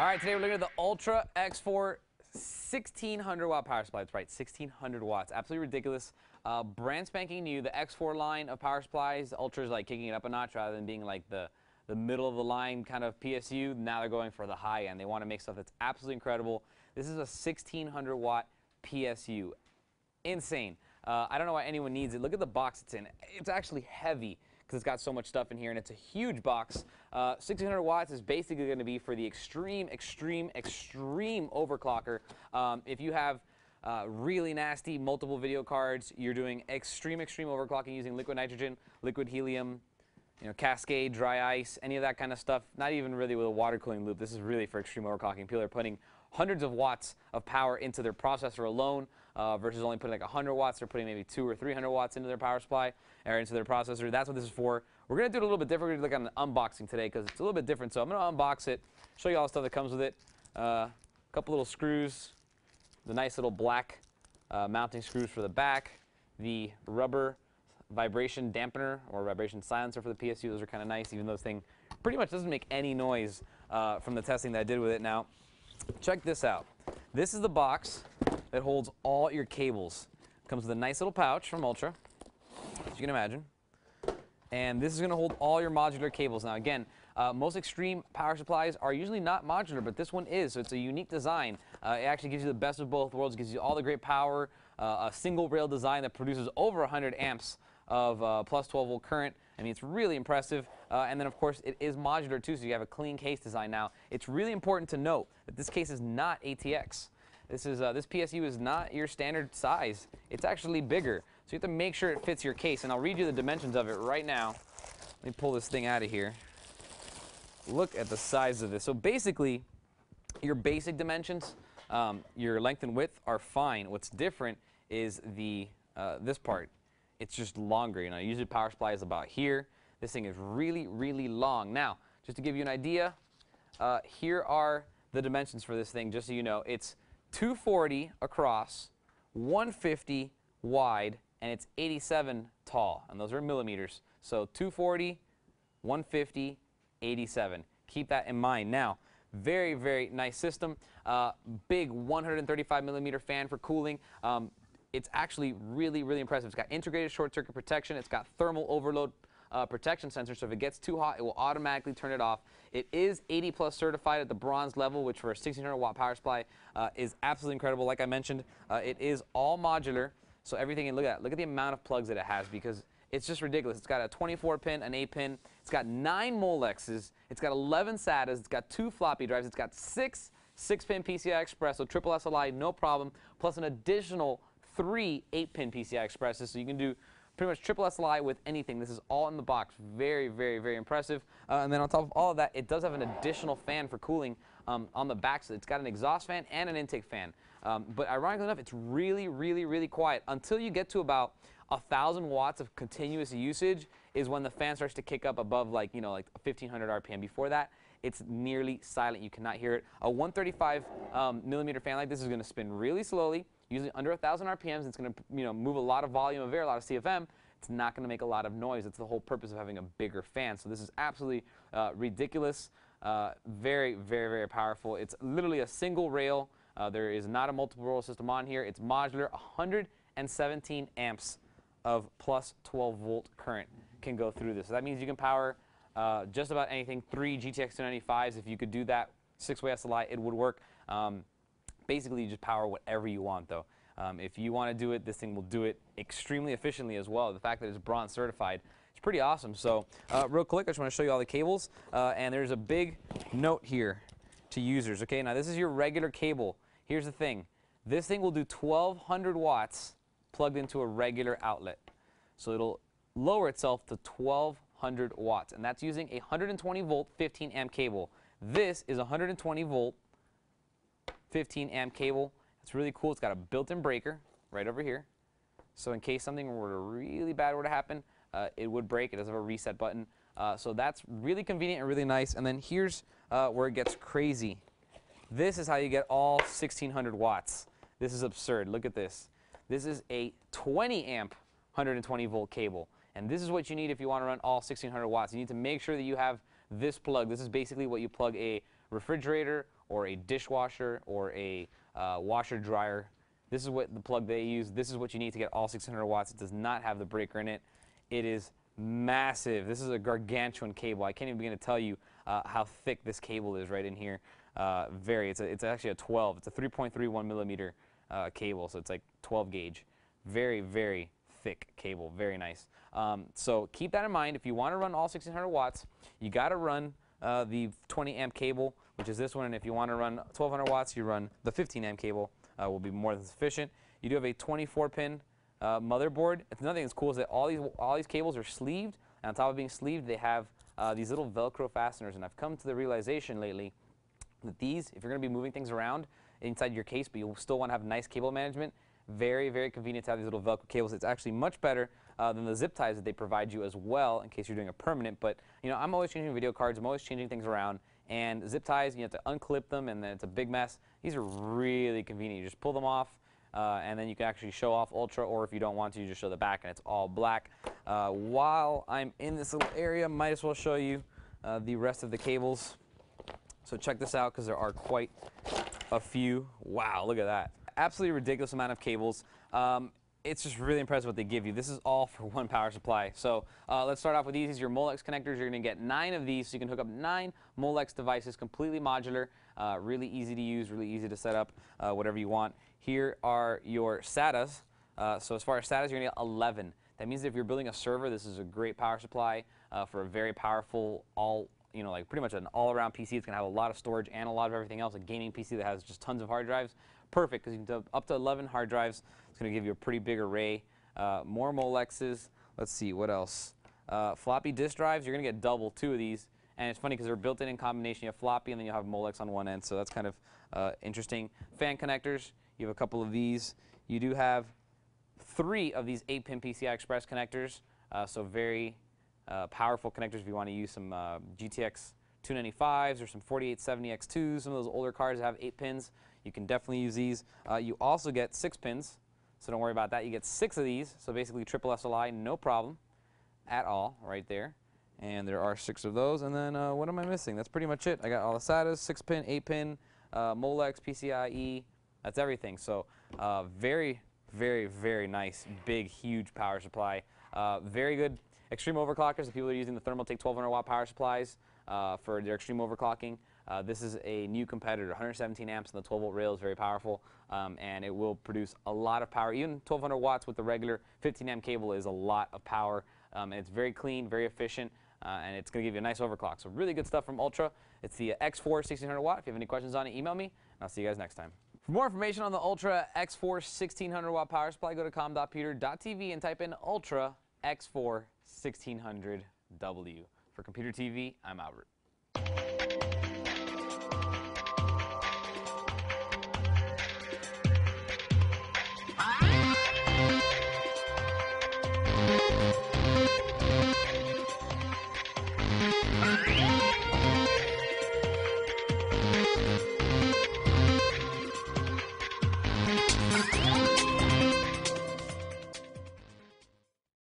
All right, today we're looking at the Ultra X4 1600 watt power supply. That's right, 1600 watts. Absolutely ridiculous. Uh, brand spanking new. The X4 line of power supplies, Ultra is like kicking it up a notch rather than being like the the middle of the line kind of PSU. Now they're going for the high end. They want to make stuff that's absolutely incredible. This is a 1600 watt PSU. Insane. Uh, I don't know why anyone needs it. Look at the box it's in. It's actually heavy because it's got so much stuff in here, and it's a huge box. Uh, 1600 watts is basically going to be for the extreme, extreme, extreme overclocker. Um, if you have uh, really nasty multiple video cards, you're doing extreme, extreme overclocking using liquid nitrogen, liquid helium, you know, cascade, dry ice, any of that kind of stuff. Not even really with a water cooling loop. This is really for extreme overclocking. People are putting hundreds of watts of power into their processor alone uh, versus only putting like 100 watts. They're putting maybe two or 300 watts into their power supply or into their processor. That's what this is for. We're going to do it a little bit different. We're going to look at an unboxing today because it's a little bit different. So I'm going to unbox it, show you all the stuff that comes with it. A uh, couple little screws, the nice little black uh, mounting screws for the back, the rubber vibration dampener or vibration silencer for the PSU. Those are kind of nice, even though this thing pretty much doesn't make any noise uh, from the testing that I did with it. Now, check this out. This is the box that holds all your cables. Comes with a nice little pouch from Ultra, as you can imagine. And this is going to hold all your modular cables. Now, again, uh, most extreme power supplies are usually not modular, but this one is, so it's a unique design. Uh, it actually gives you the best of both worlds, gives you all the great power, uh, a single rail design that produces over 100 amps of uh, plus 12 volt current. I mean, it's really impressive. Uh, and then, of course, it is modular too, so you have a clean case design now. It's really important to note that this case is not ATX. This is uh, this PSU is not your standard size. It's actually bigger. So you have to make sure it fits your case. And I'll read you the dimensions of it right now. Let me pull this thing out of here. Look at the size of this. So basically, your basic dimensions, um, your length and width are fine. What's different is the uh, this part it's just longer. You know, usually power supply is about here. This thing is really, really long. Now, just to give you an idea, uh, here are the dimensions for this thing, just so you know. It's 240 across, 150 wide, and it's 87 tall. And those are millimeters. So 240, 150, 87. Keep that in mind. Now, very, very nice system. Uh, big 135 millimeter fan for cooling. Um, it's actually really, really impressive. It's got integrated short circuit protection. It's got thermal overload uh, protection sensor, so if it gets too hot, it will automatically turn it off. It is 80 plus certified at the bronze level, which for a 1600 watt power supply uh, is absolutely incredible. Like I mentioned, uh, it is all modular, so everything, look at that. Look at the amount of plugs that it has because it's just ridiculous. It's got a 24 pin, an 8 pin. It's got nine Molexes. It's got 11 SATAs. It's got two floppy drives. It's got six 6-pin PCI Express, so triple SLI, no problem, plus an additional three 8-pin PCI Expresses, so you can do pretty much triple SLI with anything. This is all in the box. Very, very, very impressive. Uh, and then on top of all of that, it does have an additional fan for cooling um, on the back. So it's got an exhaust fan and an intake fan. Um, but ironically enough, it's really, really, really quiet until you get to about a thousand watts of continuous usage is when the fan starts to kick up above like you know like 1500 RPM. Before that, it's nearly silent. You cannot hear it. A 135 um, millimeter fan like this is going to spin really slowly usually under 1,000 RPMs. It's going to you know, move a lot of volume of air, a lot of CFM. It's not going to make a lot of noise. It's the whole purpose of having a bigger fan. So this is absolutely uh, ridiculous. Uh, very, very, very powerful. It's literally a single rail. Uh, there is not a multiple rail system on here. It's modular. 117 amps of plus 12 volt current can go through this. So that means you can power uh, just about anything. Three GTX 295s. If you could do that six-way SLI, it would work. Um, basically you just power whatever you want though. Um, if you want to do it, this thing will do it extremely efficiently as well. The fact that it's bronze certified is pretty awesome. So uh, real quick, I just want to show you all the cables. Uh, and there's a big note here to users. Okay, now this is your regular cable. Here's the thing. This thing will do 1200 watts plugged into a regular outlet. So it'll lower itself to 1200 watts. And that's using a 120 volt 15 amp cable. This is 120 volt 15 amp cable. It's really cool. It's got a built-in breaker right over here. So in case something were to really bad were to happen, uh, it would break. It does have a reset button. Uh, so that's really convenient and really nice. And then here's uh, where it gets crazy. This is how you get all 1600 watts. This is absurd. Look at this. This is a 20 amp 120 volt cable. And this is what you need if you want to run all 1600 watts. You need to make sure that you have this plug. This is basically what you plug a refrigerator or a dishwasher or a uh, washer dryer. This is what the plug they use. This is what you need to get all 600 watts. It does not have the breaker in it. It is massive. This is a gargantuan cable. I can't even begin to tell you uh, how thick this cable is right in here. Uh, very. It's, a, it's actually a 12. It's a 3.31 millimeter uh, cable, so it's like 12 gauge. Very, very thick cable. Very nice. Um, so keep that in mind. If you want to run all 1600 watts, you got to run uh, the 20 amp cable, which is this one. And if you want to run 1200 watts, you run the 15 amp cable. Uh, will be more than sufficient. You do have a 24 pin uh, motherboard. Another thing that's cool is that all these all these cables are sleeved. And on top of being sleeved, they have uh, these little Velcro fasteners. And I've come to the realization lately that these, if you're going to be moving things around inside your case, but you still want to have nice cable management, very, very convenient to have these little Velcro cables. It's actually much better uh, than the zip ties that they provide you as well in case you're doing a permanent. But you know, I'm always changing video cards. I'm always changing things around. And zip ties, you have to unclip them, and then it's a big mess. These are really convenient. You just pull them off, uh, and then you can actually show off Ultra, or if you don't want to, you just show the back, and it's all black. Uh, while I'm in this little area, might as well show you uh, the rest of the cables. So check this out, because there are quite a few. Wow, look at that absolutely ridiculous amount of cables. Um, it's just really impressive what they give you. This is all for one power supply. So uh, let's start off with these. These are your Molex connectors. You're going to get nine of these, so you can hook up nine Molex devices, completely modular, uh, really easy to use, really easy to set up, uh, whatever you want. Here are your SATAs. Uh, so as far as SATAs, you're going to get 11. That means if you're building a server, this is a great power supply uh, for a very powerful all you know, like pretty much an all-around PC. It's going to have a lot of storage and a lot of everything else. A gaming PC that has just tons of hard drives perfect because you can do up to 11 hard drives. It's going to give you a pretty big array. Uh, more Molexes. Let's see, what else? Uh, floppy disk drives, you're going to get double two of these. And it's funny because they're built in in combination. You have floppy and then you have Molex on one end, so that's kind of uh, interesting. Fan connectors, you have a couple of these. You do have three of these 8-pin PCI Express connectors, uh, so very uh, powerful connectors if you want to use some uh, GTX 295s or some 4870X2s, some of those older cards that have 8 pins. You can definitely use these. Uh, you also get six pins, so don't worry about that. You get six of these, so basically triple SLI, no problem at all right there. And there are six of those. And then uh, what am I missing? That's pretty much it. I got all the SATAs, six pin, eight pin, uh, Molex, PCIe. That's everything. So uh, very, very, very nice, big, huge power supply. Very good extreme overclockers. The people that are using the Thermaltake 1200 watt power supplies uh, for their extreme overclocking. Uh, this is a new competitor, 117 amps and the 12 volt rail is very powerful um, and it will produce a lot of power. Even 1200 watts with the regular 15 amp cable is a lot of power. Um, it's very clean, very efficient, uh, and it's going to give you a nice overclock. So really good stuff from Ultra. It's the X4 1600 watt. If you have any questions on it, email me, and I'll see you guys next time. For more information on the Ultra X4 1600 watt power supply, go to computer.tv and type in Ultra X4 1600W. For Computer TV, I'm Albert.